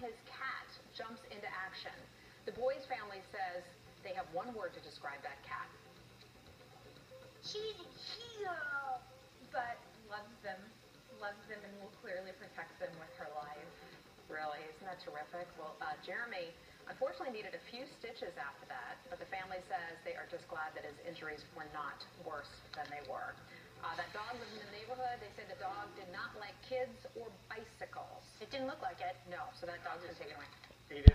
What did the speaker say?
his cat jumps into action. The boy's family says they have one word to describe that cat. She's a hero. but loves them, loves them, and will clearly protect them with her life. Really, isn't that terrific? Well, uh, Jeremy unfortunately needed a few stitches after that, but the family says they are just glad that his injuries were not worse than they were. Uh, that dog lived in the neighborhood. They said the dog did not like kids or bicycles. It didn't look like it. No, so that dog's been taken away. He didn't